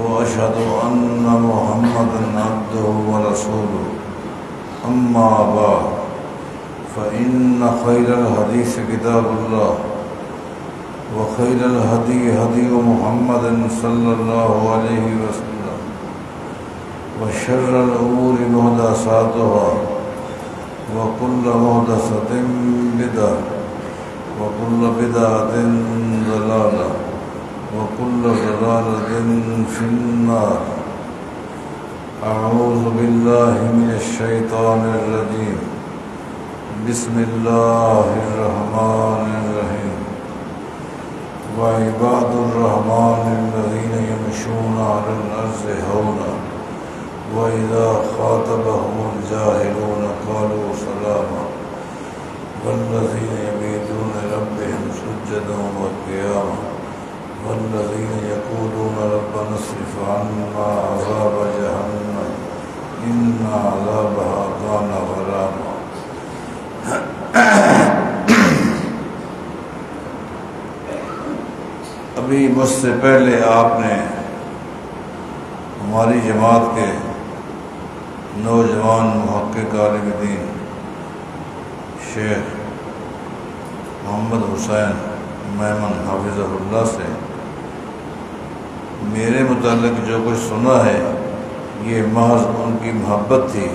وأشهد أن محمدا عبده ورسوله. أما بعد، فإن خير الحديث كتاب الله، وخير الهدي هدي محمد صلى الله عليه وسلم، وشر الأمور مهدساتها، وكل مهدسة بدعة، وكل بدعة ضلالة. وكل ضلالة في النار. أعوذ بالله من الشيطان الرجيم. بسم الله الرحمن الرحيم. وعباد الرحمن الذين يمشون على الأرض هونا. وإذا خاطبهم الجاهلون قالوا سلاما. والذين يبيتون ربهم سجدا وقياما. والذين يقولون ربنا اصرف عنا عذاب جهنم، إن عذابها كان غراما. ابھی مجھ سے پہلے آپ نے ہماری جماعت کے نوجوان محقق عالم دین، شیخ محمد حسین میمن حافظ اللہ سے میرے متعلق جو کچھ سنا ہے، یہ محض ان کی محبت تھی۔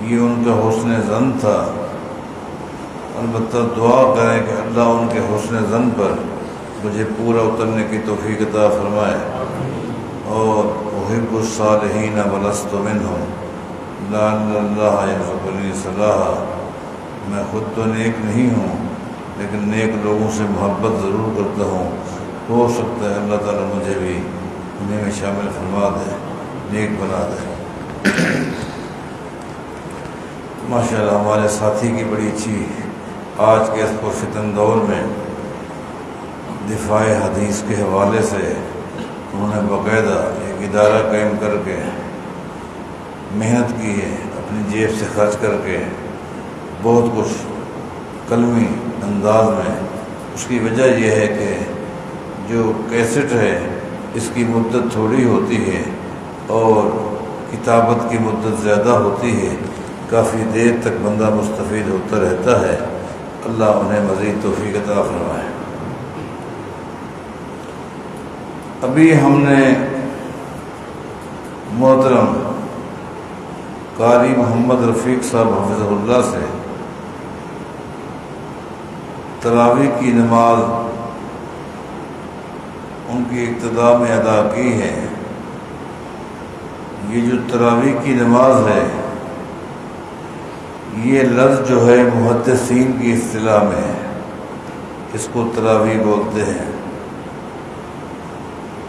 یہ ان کا حسن زن تھا۔ البتہ دعا کریں کہ اللہ ان کے حسن زن پر مجھے پورا اترنے کی توفیق عطا فرمائے۔ اور محب الصالحین ولست منہم۔ لعل اللہ یرزقنی صلاح میں خود تو نیک نہیں ہوں، لیکن نیک لوگوں سے محبت ضرور کرتا ہوں۔ ہو سکتا ہے، اللہ تعالیٰ مجھے بھی انہیں میں شامل فرما دے، نیک بنا دے۔ ماشاء اللہ ہمارے ساتھی کی بڑی اچھی آج کے اس پرفتن دور میں دفاع حدیث کے حوالے سے انہوں نے باقاعدہ ایک ادارہ قائم کر کے محنت کی ہے، اپنی جیب سے خرچ کر کے بہت کچھ قلمی انداز میں۔ اس کی وجہ یہ ہے کہ جو کیسٹ ہے، اس کی مدت تھوڑی ہوتی ہے اور کتابت کی مدت زیادہ ہوتی ہے۔ کافی دیر تک بندہ مستفید ہوتا رہتا ہے۔ اللہ انہیں مزید توفیق عطا فرمائے۔ ابھی ہم نے محترم قاری محمد رفیق صاحب حفظ اللہ سے تراوی کی نماز کی ابتدا میں ادا کی ہے۔ یہ جو تراوی کی نماز ہے، یہ لفظ جو ہے محدثین کی اصطلاح میں ہے، اس کو تراوی بولتے ہیں۔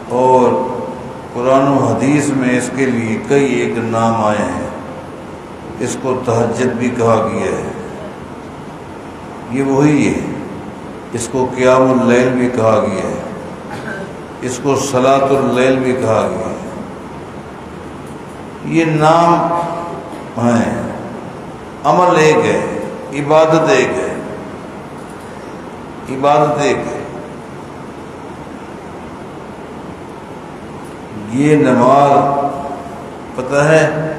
اور قرآن و حدیث میں اس کے لیے کئی ایک نام آئے ہیں۔ اس کو تہجد بھی کہا گیا ہے۔ یہ وہی ہے، اس کو قیام اللیل بھی کہا گیا ہے۔ اس کو سلاۃ اللیل بھی کہا گیا یہ نام ہیں، عمل ایک ہے، عبادت ایک ہے۔ عبادت ایک ہے۔ یہ نماز، پتہ ہے،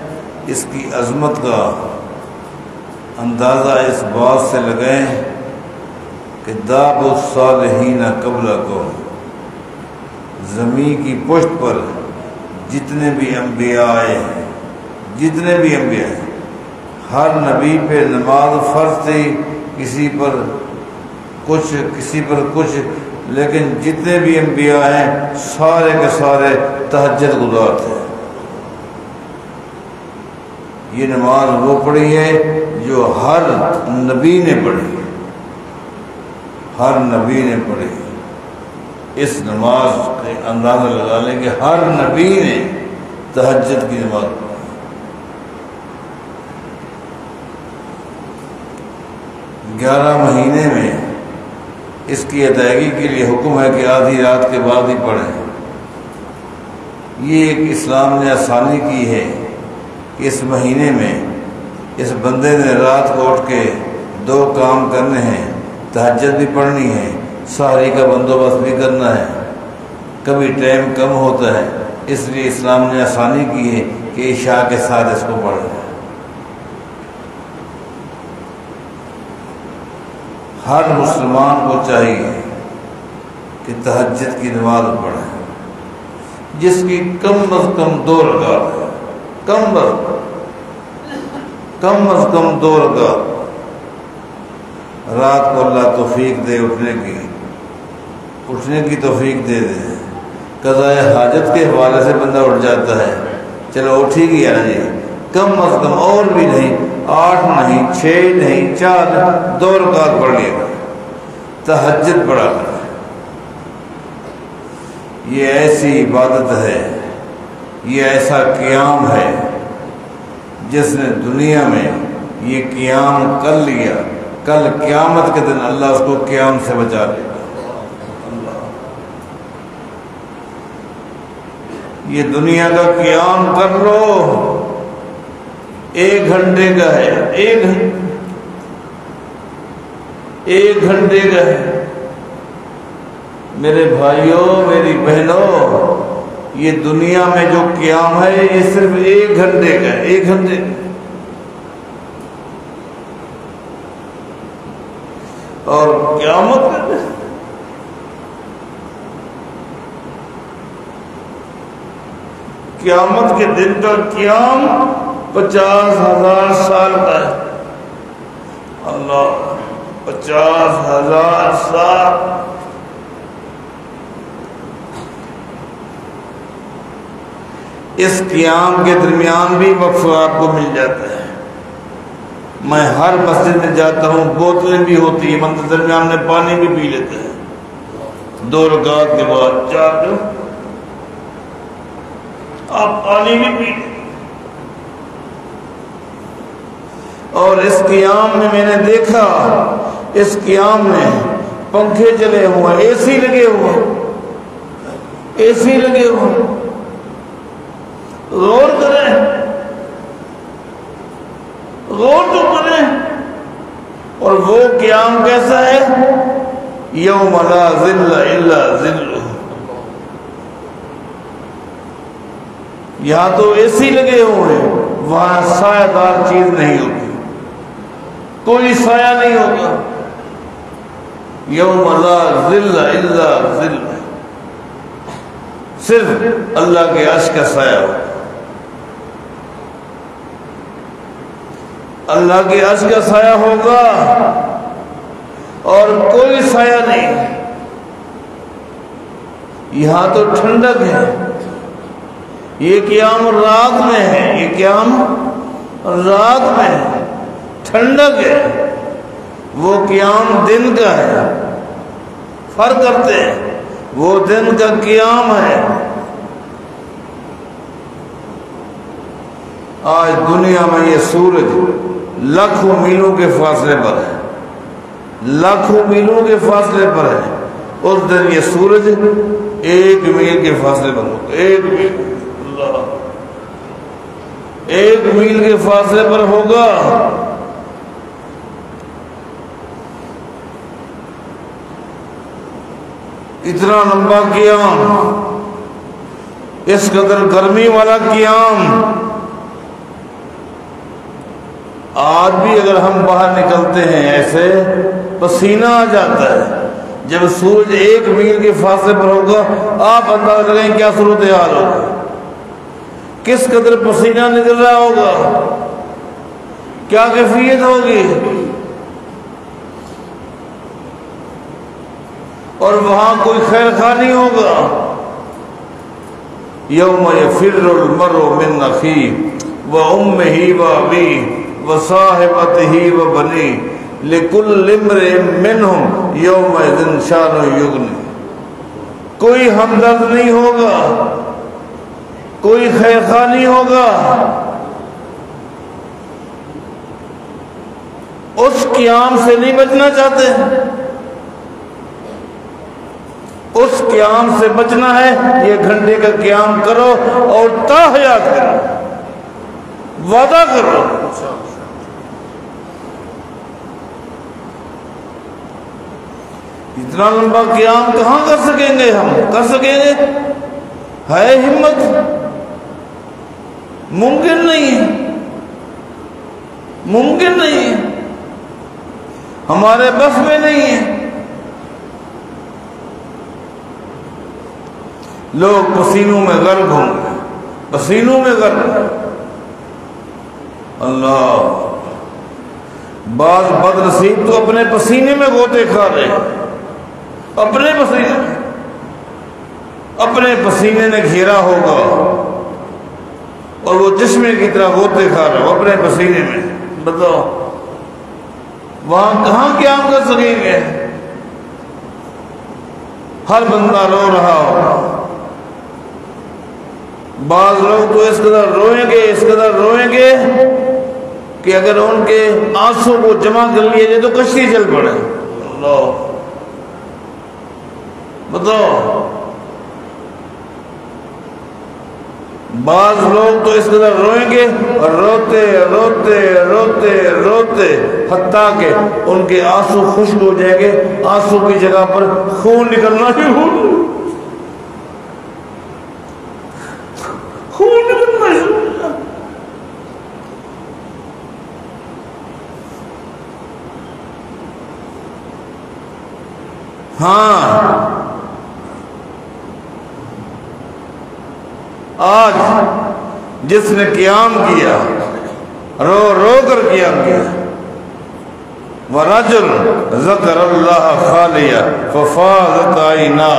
اس کی عظمت کا اندازہ اس بات سے لگائیں کہ داب الصالحین قبل کو زمین کی پشت پر جتنے بھی انبیاء آئے ہیں، جتنے بھی انبیاء ہیں، ہر نبی پہ نماز فرض تھی، کسی پر کچھ، کسی پر کچھ، لیکن جتنے بھی انبیاء ہیں، سارے کے سارے تہجد گزار تھے۔ یہ نماز وہ پڑھی ہے جو ہر نبی نے پڑھی ہر نبی نے پڑھی اس نماز کا اندازہ لگا لیں کہ ہر نبی نے تہجد کی نماز گیارہ مہینے میں اس کی ادائیگی کے لیے حکم ہے کہ آدھی رات کے بعد ہی پڑھیں۔ یہ ایک اسلام نے آسانی کی ہے کہ اس مہینے میں اس بندے نے رات کو اٹھ کے دو کام کرنے ہیں، تہجد بھی پڑھنی ہے ساری کا بندوبست بھی کرنا ہے۔ کبھی ٹائم کم ہوتا ہے، اس لیے اسلام نے آسانی کی ہے کہ عشاء کے ساتھ اس کو پڑھیں ہر مسلمان کو چاہیے کہ تہجد کی نماز پڑھے۔ جس کی کم از کم دو رکعت ہے۔ کم از کم از کم دو رکعت۔ رات کو اللہ توفیق دے اٹھنے کی۔ اٹھنے کی توفیق دے دے قضاء حاجت کے حوالے سے بندہ اٹھ جاتا ہے۔ چلو اٹھی گیا نا جی۔ کم از کم اور بھی نہیں، آٹھ نہیں، چھ نہیں، چار دو رکعت پڑھ لیا تہجد پڑا کر یہ ایسی عبادت ہے، یہ ایسا قیام ہے جس نے دنیا میں یہ قیام کر لیا۔ کل قیامت کے دن اللہ اس کو قیام سے بچا لے یہ دنیا کا قیام کر لو۔ ایک گھنٹے کا ہے۔ ایک ایک گھنٹے کا ہے۔ میرے بھائیوں، میری بہنوں، یہ دنیا میں جو قیام ہے، یہ صرف ایک گھنٹے کا ہے۔ ایک گھنٹے۔ اور قیامت قیامت کے دن کا قیام پچاس ہزار سال کا ہے۔ اللہ، پچاس ہزار سال۔ اس قیام کے درمیان بھی وقف آپ کو مل جاتا ہے۔ میں ہر مسجد میں جاتا ہوں، بوتلیں بھی ہوتی ہیں مند درمیان میں پانی بھی پی لیتے ہیں۔ دو رکعت کے بعد چار جو آپ پانی بھی پی اور اس قیام میں میں نے دیکھا، اس قیام میں پنکھے چلے ہوئے اے سی لگے ہوئے۔ اے سی لگے ہوئے۔ غور کریں۔ غور تو کریں۔ اور وہ قیام کیسا ہے؟ یوم لا ذل الا ذل یہاں تو اے سی لگے ہوئے وہاں سایہ دار چیز نہیں ہوتی۔ کوئی سایہ نہیں ہوگا یوم لا ذل الا ذل صرف اللہ کے عرش کا سایہ ہوگا اللہ کے عرش کا سایہ ہوگا اور کوئی سایہ نہیں۔ یہاں تو ٹھنڈک ہے۔ یہ قیام رات میں ہے، یہ قیام رات میں ہے۔ ٹھنڈک ہے۔ وہ قیام دن کا ہے۔ فرق کرتے ہیں۔ وہ دن کا قیام ہے۔ آج دنیا میں یہ سورج لاکھوں میلوں کے فاصلے پر ہے۔ لاکھوں میلوں کے فاصلے پر ہے۔ اس دن یہ سورج ایک میل کے فاصلے پر ہوگا ایک میل۔ ایک میل کے فاصلے پر ہوگا۔ اتنا لمبا قیام۔ اس قدر گرمی والا قیام۔ آج بھی اگر ہم باہر نکلتے ہیں ایسے، پسینہ آ جاتا ہے۔ جب سورج ایک میل کے فاصلے پر ہوگا، آپ اندازہ لگیں کیا صورت حال ہوگا۔ کس قدر پسینہ نکل رہا ہوگا؟ کیا کیفیت ہوگی؟ اور وہاں کوئی خیر خواہ نہیں ہوگا؟ یوم یفر المرء من اخی و ام ہی و ابی و صاحبت ہی و بنی لکل امرئ منہم یوم اذن شان یغنی۔ کوئی ہمدرد نہیں ہوگا؟ کوئی خیر نہیں ہوگا؟ اس قیام سے نہیں بچنا چاہتے۔ اس قیام سے بچنا ہے، یہ گھنٹے کا قیام کرو اور تاحیات کرو۔ وعدہ کرو۔ اتنا لمبا قیام کہاں کر سکیں گے ہم؟ کر سکیں گے؟ ہے ہمت۔ ممکن نہیں ہے۔ ممکن نہیں ہے۔ ہمارے بس میں نہیں ہے۔ لوگ پسینوں میں غرق ہوں گے۔ پسینوں میں غرق۔ اللہ۔ بعض بد نصیب تو اپنے پسینے میں گوتے کھا رہے ہیں۔ اپنے پسینے میں۔ اپنے پسینے نے گھیرا ہوگا۔ اور وہ چشمے کی طرح گوتے کھا رہا ہو اپنے پسینے میں۔ بتاؤ، وہاں کہاں قیام کر سکیں گے ہر بندہ رو رہا ہوگا بعض لوگ تو اس قدر روئیں گے، اس قدر روئیں گے کہ اگر ان کے آنسو کو جمع کر لیے جائے تو کشتی چل پڑے۔ بتاؤ بعض لوگ تو اس قدر روئیں گے اور روتے روتے روتے روتے حتیٰ کہ ان کے آنسو خشک ہو جائیں گے، آنسو کی جگہ پر خون نکلنا ہی ہو۔ خون نکلنا ہی ہو۔ ہاں۔ آج جس نے قیام کیا، رو رو کر قیام کیا۔ وَرَجُلْ ذَكَرَ اللَّهَ خَالِيَ فَفَاظَتْ عَيْنَا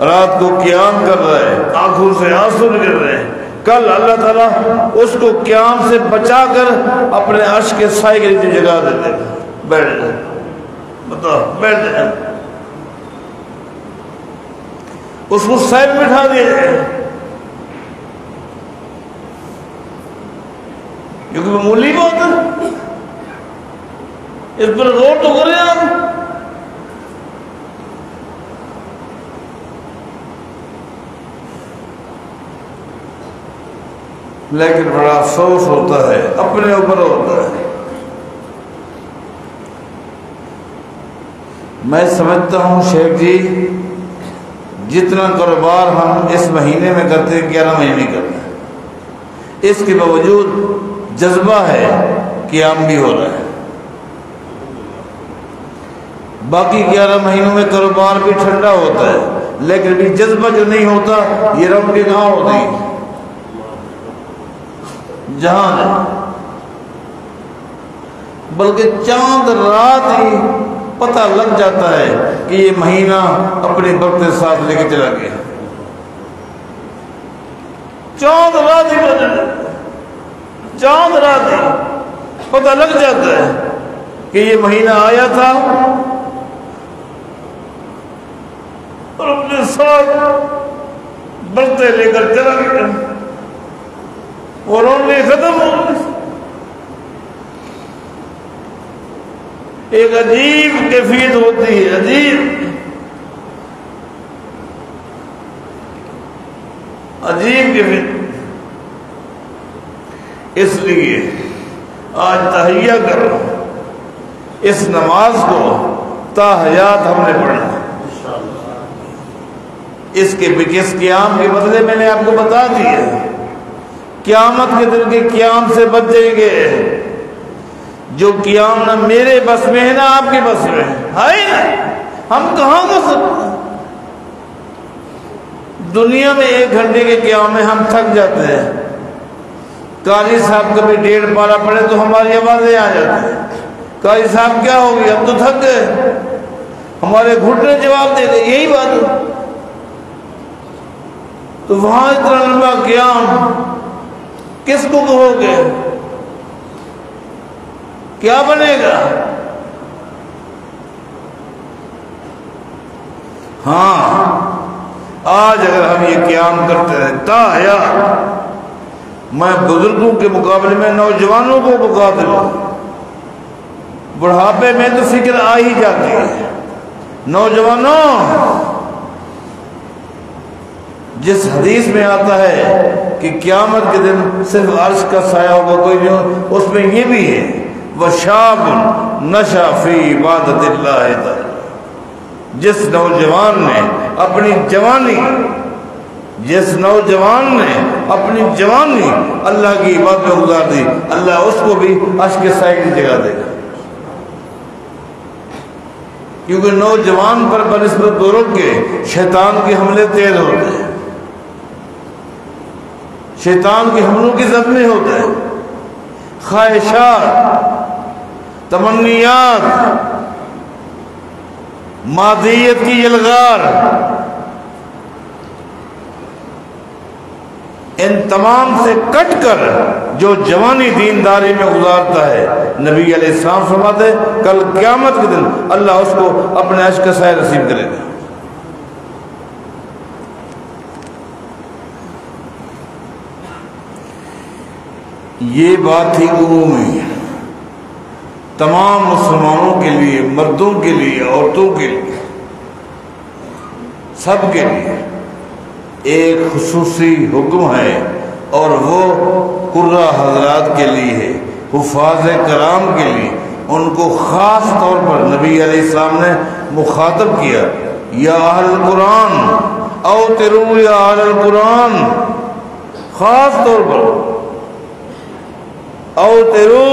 رات کو قیام کر رہے آنکھوں سے آنسو نکل رہے کل اللہ تعالیٰ اس کو قیام سے بچا کر اپنے عرش کے سائے کے لیے جگہ دیتے بیٹھ جائے بتاؤ، بیٹھ جائے اس کو سائڈ میں اٹھا دیا جائے۔ کیونکہ معمولی بات ہے اس پر غور تو کریں آپ لیکن بڑا افسوس ہوتا ہے، اپنے اوپر ہوتا ہے۔ میں سمجھتا ہوں شیخ جی جتنا کاروبار ہم اس مہینے میں کرتے ہیں، گیارہ مہینے کرتے ہیں۔ اس کے باوجود جذبہ ہے قیام بھی ہو رہا ہے باقی گیارہ مہینوں میں کاروبار بھی ٹھنڈا ہوتا ہے، لیکن بھی جذبہ جو نہیں ہوتا، یہ رب کے کہاں ہوتی ہے جہاں بلکہ چاند، رات ہی پتہ لگ جاتا ہے کہ یہ مہینہ اپنے وقت کے ساتھ لے کے چلا گیا۔ چاند، رات ہی چاند رات ہی پتہ لگ جاتا ہے کہ یہ مہینہ آیا تھا۔ اور اپنے ساتھ برتے لے کر چلا گیا۔ وہ رونے ختم ہو ایک عجیب کیفیت ہوتی ہے، عجیب۔ عجیب کیفیت۔ اس لیے آج تہیا کرو اس نماز کو تاحیات ہم نے پڑھنا اس کے کس قیام کے بدلے میں نے آپ کو بتا دیا قیامت کے دن کے قیام سے بچ جائیں گے۔ جو قیام نہ میرے بس میں ہے، نہ آپ کے بس میں ہے۔ ہم کہاں کر سکتے دنیا میں ایک گھنٹے کے قیام میں ہم تھک جاتے ہیں۔ قاضی صاحب کبھی ڈیڑھ پارا پڑے تو ہماری آوازیں آ جاتی ہیں۔ قاضی صاحب کیا ہوگی ہم تو تھک گئے ہمارے گھٹنے جواب دے گئے یہی بات ہے۔ تو وہاں اتنا لمبا قیام کس کو کہو گے؟ کیا بنے گا؟ ہاں آج اگر ہم یہ قیام کرتے ہیں تا یا میں بزرگوں کے مقابلے میں نوجوانوں کو مقابل ہوں بڑھاپے میں تو فکر آ ہی جاتی ہے. نوجوانوں، جس حدیث میں آتا ہے کہ قیامت کے دن صرف عرش کا سایہ ہوگا، کوئی نہیں، اس میں یہ بھی ہے وہ شاب نشا فی عبادت اللہ جس نوجوان نے اپنی جوانی جس نوجوان نے اپنی جوانی اللہ کی عبادت میں گزار دی، اللہ اس کو بھی عرش کے سائے کی جگہ دے گا۔ کیونکہ نوجوان پر بنسبت دوروں کے شیطان کے حملے تیز ہوتے ہیں۔ شیطان کے حملوں کی زد میں ہوتے ہیں۔ خواہشات، تمنیات، مادیت کی یلغار ان تمام سے کٹ کر جو جوانی دینداری میں گزارتا ہے، نبی علیہ السلام فرماتے کل قیامت کے دن اللہ اس کو اپنے عشق سائے نصیب کرے گا۔ یہ بات تھی عمومی تمام مسلمانوں کے لیے، مردوں کے لیے، عورتوں کے لیے، سب کے لیے۔ ایک خصوصی حکم ہے اور وہ قرہ حضرات کے لیے ہے حفاظ کرام کے لیے۔ ان کو خاص طور پر نبی علیہ السلام نے مخاطب کیا، یا اہل قرآن او ترو یا اہل قرآن خاص طور پر۔ او ترو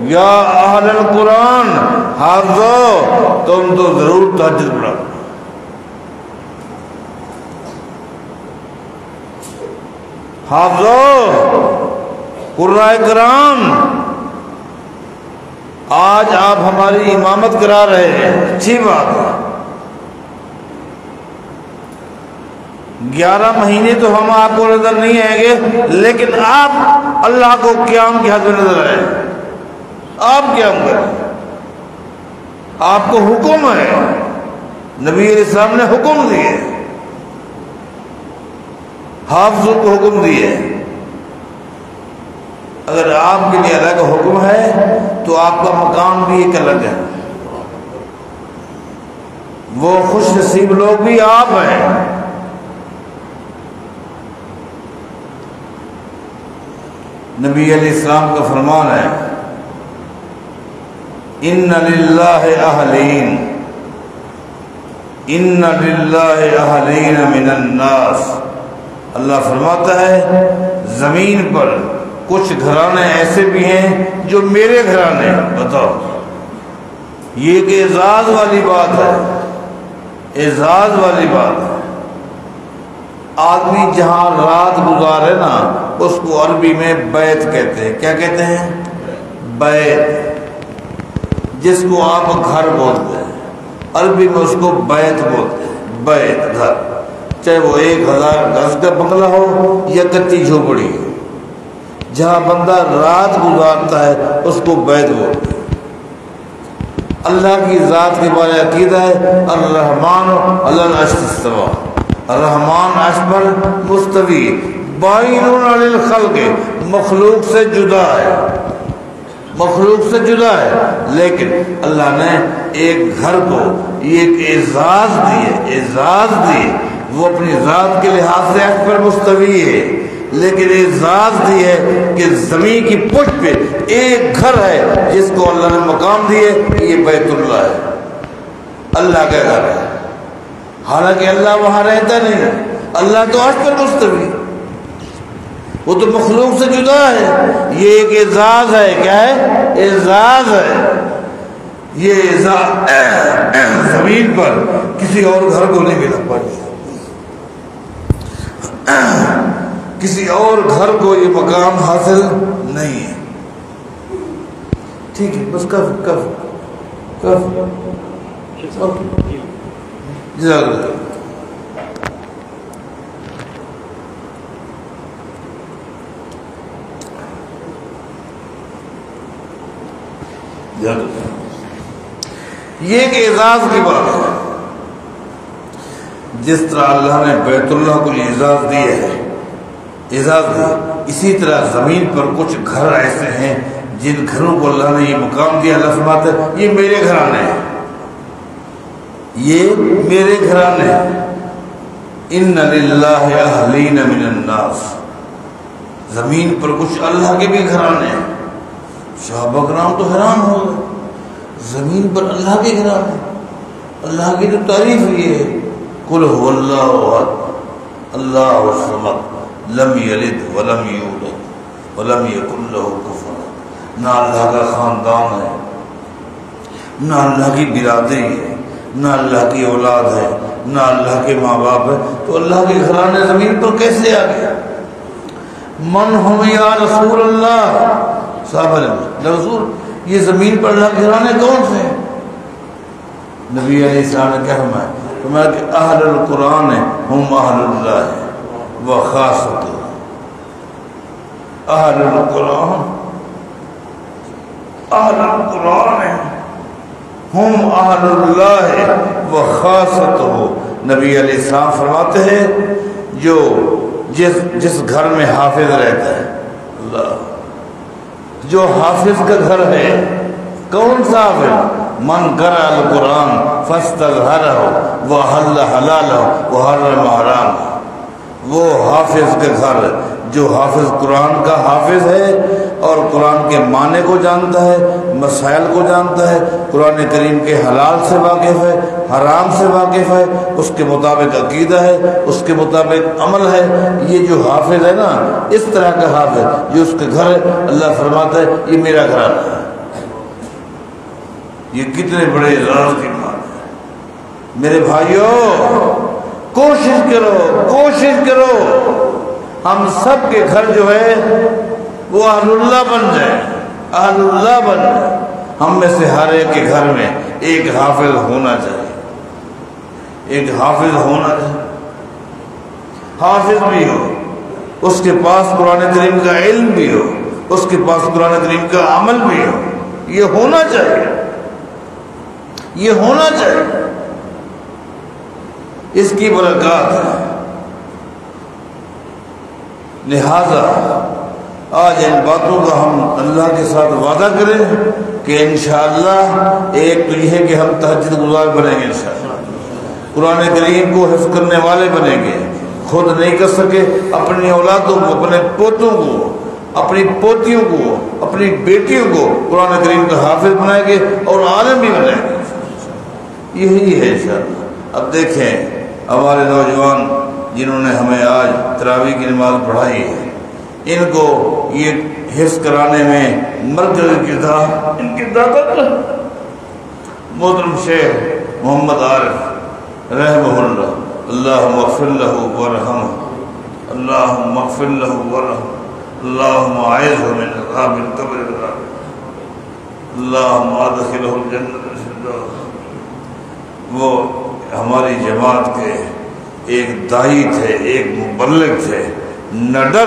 یا اہل القرآن، حافظو، تم تو ضرور تحجد پڑھا حافظو قرآن کرام، آج آپ ہماری امامت کرا رہے ہیں، اچھی بات ہے۔ گیارہ مہینے تو ہم آپ کو نظر نہیں آئیں گے، لیکن آپ اللہ کو قیام کی حد میں نظر آئے آپ قیام کریں۔ آپ کو حکم ہے۔ نبی علیہ السلام نے حکم دیے۔ حافظوں کو حکم دیے اگر آپ کے لیے الگ حکم ہے، تو آپ کا مقام بھی ایک الگ ہے۔ وہ خوش نصیب لوگ بھی آپ ہیں۔ نبی علیہ السلام کا فرمان ہے، ان للہ اہلین، ان للہ اہلین من الناس۔ اللہ فرماتا ہے، زمین پر کچھ گھرانے ایسے بھی ہیں جو میرے گھرانے بتاؤ۔ یہ ایک اعزاز والی بات ہے۔ اعزاز والی بات ہے۔ آدمی جہاں رات گزارے نا، اس کو عربی میں بیت کہتے ہیں۔ کیا کہتے ہیں؟ بیت۔ جس کو آپ گھر بولتے ہیں۔ عربی میں اس کو بیت بولتے ہیں۔ بیت گھر۔ چاہے وہ ایک ہزار گز کا بنگلہ ہو یا کچی جھوپڑی ہو۔ جہاں بندہ رات گزارتا ہے، اس کو بیت بولتے اللہ کی ذات کے بارے عقیدہ ہے، الرحمن اللہ استوا رحمان اشبر مستوی بائن الخلق، مخلوق سے جدا ہے۔ مخلوق سے جدا ہے، لیکن اللہ نے ایک گھر کو، ایک اعزاز دیے اعزاز دیے وہ اپنی ذات کے لحاظ سے اکبر مستوی ہے۔ لیکن اعزاز دی ہے کہ زمین کی پشت پہ ایک گھر ہے جس کو اللہ نے مقام دیے یہ بیت اللہ ہے۔ اللہ کا گھر ہے۔ حالانکہ اللہ وہاں رہتا نہیں اللہ تو آج پر مستوی وہ تو مخلوق سے جدا ہے۔ یہ ایک اعزاز ہے۔ کیا ہے؟ اعزاز ہے۔ یہ اعزاز زمین پر کسی اور گھر کو نہیں ملا۔ پڑ کسی اور گھر کو یہ مقام حاصل نہیں ہے۔ ٹھیک ہے، بس کر کر کر جزاک اللہ یہ ایک اعزاز کی بات ہے۔ جس طرح اللہ نے بیت اللہ کو اعزاز دی ہے، اعزاز دی، اسی طرح زمین پر کچھ گھر ایسے ہیں جن گھروں کو اللہ نے یہ مقام دیا، اللہ فرماتا ہے، یہ میرے گھرانے ہیں۔ یہ میرے گھرانے ہیں۔ ان للہ اہلین من الناس۔ زمین پر کچھ اللہ کے بھی گھرانے ہیں۔ صحابہ کرام تو حیران ہو گئے۔ زمین پر اللہ کے گھرانے اللہ کی تو تعریف یہ ہے۔ کل هو اللہ احد اللہ الصمد. لم یلد ولم یولد ولم یکن له کفوا نہ اللہ کا خاندان ہے، نہ اللہ کی برادری ہے، نہ اللہ کی اولاد ہے، نہ اللہ کے ماں باپ ہے۔ تو اللہ کے گھرانے زمین پر کیسے آ گیا؟ من ہم یا رسول اللہ؟ صاحب رسول، یہ زمین پر اللہ کے گھرانے کون سے نبی علیہ السلام نے کیا فرمایا فرمایا کہ اہل القرآن ہم اہل اللہ و خاصت اہل القرآن اہل القرآن ہم اہل اللہ و خاصت ہو نبی علیہ السلام فرماتے ہیں، جو جس جس گھر میں حافظ رہتا ہے، اللہ۔ جو حافظ کا گھر ہے، کون سا حافظ من کر القرآن فستر ہر ہو وہ حل وہ حافظ کے گھر جو حافظ قرآن کا حافظ ہے اور قرآن کے معنی کو جانتا ہے، مسائل کو جانتا ہے، قرآن کریم کے حلال سے واقف ہے، حرام سے واقف ہے، اس کے مطابق عقیدہ ہے، اس کے مطابق عمل ہے۔ یہ جو حافظ ہے نا، اس طرح کا حافظ جو اس کے گھر ہے، اللہ فرماتا ہے، یہ میرا گھر ہے۔ یہ کتنے بڑے اعزاز کی میرے بھائیوں کوشش کرو کوشش کرو۔ ہم سب کے گھر جو ہے، وہ اہل اللہ بن جائے۔ اہل اللہ بن جائے۔ ہم میں سے ہر ایک کے گھر میں ایک حافظ ہونا چاہیے۔ ایک حافظ ہونا چاہیے۔ حافظ بھی ہو۔ اس کے پاس قرآن کریم کا علم بھی ہو۔ اس کے پاس قرآن کریم کا عمل بھی ہو۔ یہ ہونا چاہیے۔ یہ ہونا چاہیے۔ اس کی برکات ہے لہذا آج ان باتوں کا ہم اللہ کے ساتھ وعدہ کریں کہ انشاءاللہ ایک تو یہ ہے کہ ہم تہجد گزار بنیں گے انشاءاللہ۔ قرآن کریم کو حفظ کرنے والے بنیں گے۔ خود نہیں کر سکے، اپنی اولادوں کو، اپنے پوتوں کو، اپنی پوتیوں کو، اپنی بیٹیوں کو قرآن کریم کا حافظ بنائیں گے اور عالم بھی بنائیں گے۔ یہی ہے انشاءاللہ۔ اب دیکھیں ہمارے نوجوان جنہوں نے ہمیں آج تراوی کی نماز پڑھائی ہے، ان کو یہ حص کرانے میں مرکز کردار، ان کی طاقت محترم شیخ محمد عارف رحمہ اللہ اللہ مغفر له ورحمہ اللہ مغفر له ورحمہ، اللہم عائزہ من عذاب القبر العذاب اللہم آدخلہ الجنت الفردوس۔ وہ ہماری جماعت کے ایک دائی تھے، ایک مبلغ تھے، نڈر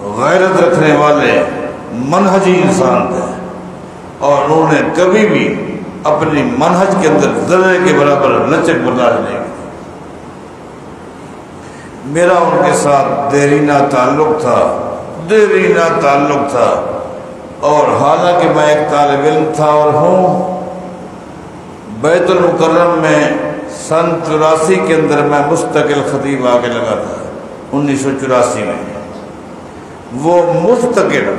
غیرت رکھنے والے منہجی انسان تھے۔ اور انہوں نے کبھی بھی اپنی منہج کے اندر ذرے کے برابر لچک برداشت نہیں کی۔ میرا ان کے ساتھ دیرینہ تعلق تھا، دیرینہ تعلق تھا۔ اور حالانکہ میں ایک طالب علم تھا اور ہوں بیت المکرم میں سن چوراسی کے اندر میں مستقل خطیب آگے لگا تھا، انیس سو چوراسی میں۔ وہ مستقل،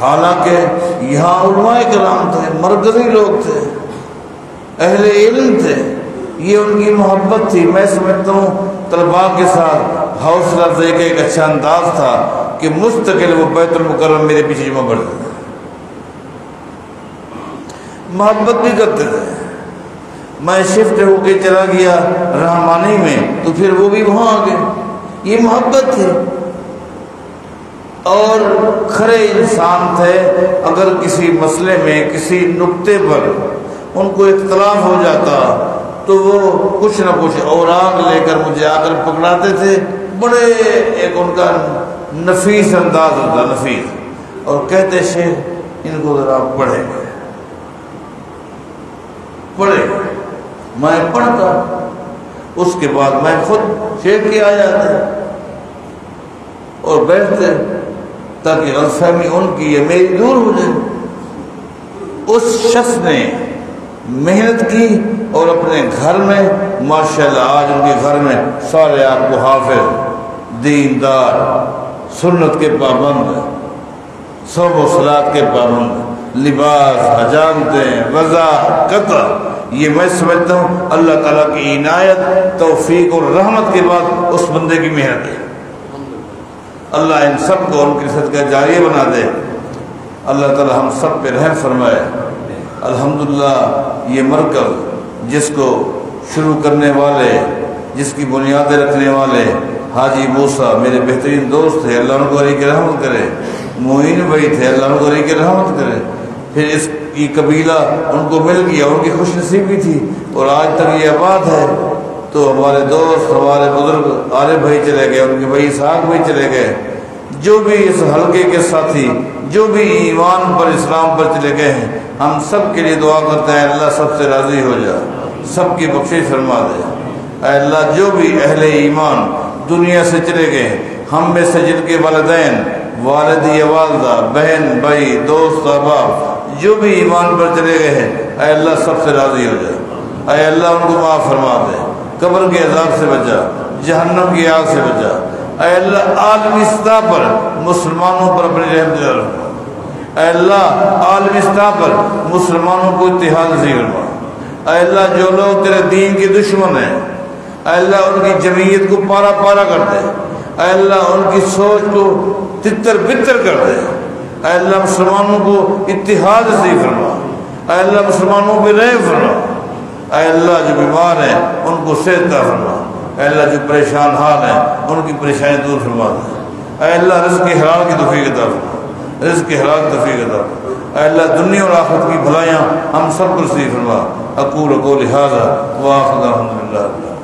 حالانکہ یہاں علماء کرام تھے، مرکزی لوگ تھے، اہل علم تھے۔ یہ ان کی محبت تھی۔ میں سمجھتا ہوں، طلباء کے ساتھ حوصلہ دے کے ایک اچھا انداز تھا کہ مستقل وہ بیت المکرم میرے پیچھے جمع پڑتے تھے محبت بھی کرتے تھے۔ میں شفٹ ہو کے چلا گیا رحمانی میں، تو پھر وہ بھی وہاں آ گئے یہ محبت تھی۔ اور کھڑے انسان تھے، اگر کسی مسئلے میں، کسی نقطے پر ان کو اختلاف ہو جاتا، تو وہ کچھ نہ کچھ اوراق لے کر مجھے آ کر پکڑاتے تھے۔ بڑے ایک ان کا نفیس انداز ہوتا، نفیس۔ اور کہتے، شیخ، ان کو ذرا پڑھے۔ پڑھے۔ میں پڑھتا اس کے بعد میں خود شیخ کے آ جاتے اور بیٹھتے تاکہ غلط فہمی ان کی یہ میری دور ہو جائے۔ اس شخص نے محنت کی اور اپنے گھر میں، ماشاءاللہ آج ان کے گھر میں سارے آپ کو حافظ، دیندار، سنت کے پابند سب و سلاد کے پابند لباس، حجامتیں وضا قطع۔ یہ میں سمجھتا ہوں، اللہ تعالیٰ کی عنایت، توفیق اور رحمت کے بعد اس بندے کی محنت ہے۔ اللہ ان سب کو ان کی صدقہ جاری بنا دے۔ اللہ تعالیٰ ہم سب پہ رحم فرمائے۔ الحمدللہ، یہ مرکز جس کو شروع کرنے والے، جس کی بنیادیں رکھنے والے، حاجی بوسا میرے بہترین دوست تھے، اللہ ان کو علی کی رحمت کرے۔ معین بھائی تھے، اللہ ان کو علی کی رحمت کرے۔ پھر اس کی قبیلہ ان کو مل گیا، ان کی خوش نصیبی تھی۔ اور آج تک یہ آباد ہے۔ تو ہمارے دوست، ہمارے بزرگ آرے بھائی چلے گئے، ان کے بھائی ساگ بھائی چلے گئے۔ جو بھی اس حلقے کے ساتھی، جو بھی ایمان پر، اسلام پر چلے گئے ہیں، ہم سب کے لیے دعا کرتے ہیں، اللہ سب سے راضی ہو جا سب کی بخشش فرما دے۔ اے اللہ، جو بھی اہل ایمان دنیا سے چلے گئے، ہم میں سے جن کے والدین والد یا والدہ، بہن، بھائی، دوست، احباب جو بھی ایمان پر چلے گئے ہیں، اے اللہ سب سے راضی ہو جائے اے اللہ ان کو معاف فرما دے۔ قبر کے عذاب سے بچا، جہنم کی آگ سے بچا۔ اے اللہ عالمی سطح پر مسلمانوں پر اپنی رحم دل اے اللہ عالمی سطح پر مسلمانوں کو اتحاد نصیب فرما۔ اے اللہ جو لوگ تیرے دین کے دشمن ہیں، اے اللہ ان کی جمعیت کو پارا پارا کر دے۔ اے اللہ ان کی سوچ کو تتر بتر کر دے۔ اے اللہ مسلمانوں کو اتحاد نصیب فرما۔ اے اللہ مسلمانوں پہ رحم فرما۔ اے اللہ جو بیمار ہیں، ان کو صحت عطا فرما۔ اے اللہ جو پریشان حال ہیں، ان کی پریشانی دور فرما دے۔ اے اللہ رزق کی حلال کی توفیق عطا فرما۔ رزق کی حلال توفیق عطا اے اللہ دنیا اور آخرت کی بھلائیاں ہم سب کو نصیب فرما۔ اقول قول هذا واخر الحمد لله